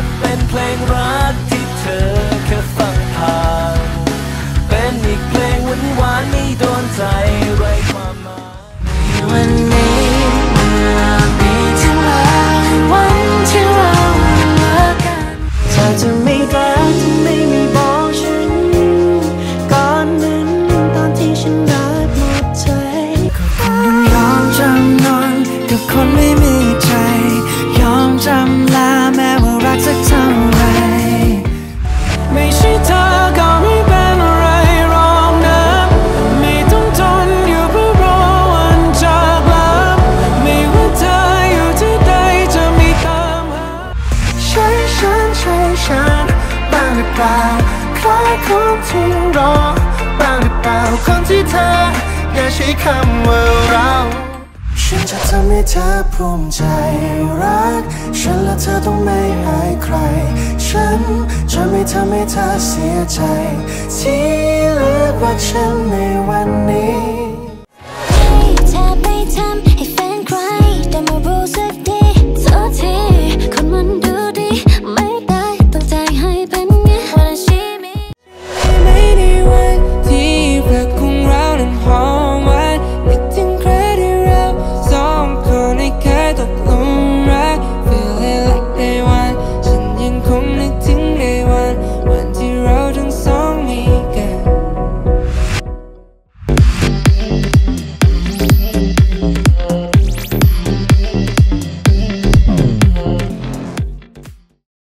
จะเป็นเพลงรักที่เธอแค่ฟังผ่าน เป็นอีกเพลงหวานหวานๆไม่โดนใจไรความหมายวันนี้เมื่อมีถึงแล้ววันที่เราเลิกกันเธอจะไม่รักจะไม่มีบอกฉันก่อนนั้นตอนที่ฉันรักหมดใจก็คงยอมจำนนกับคนไม่มีใจ ยอมจำลาแม้ ใช่ฉันบ้างหรือเปล่าคล้ายคนที่รอบ้างหรือเปล่าคนที่เธออย่าใช้คำว่าเราฉันจะทำให้เธอภูมิใจรัก ฉันและเธอต้องไม่อายใคร ฉันจะไม่ทำให้เธอเสียใจ ที่เลือกว่าฉันในวันนี้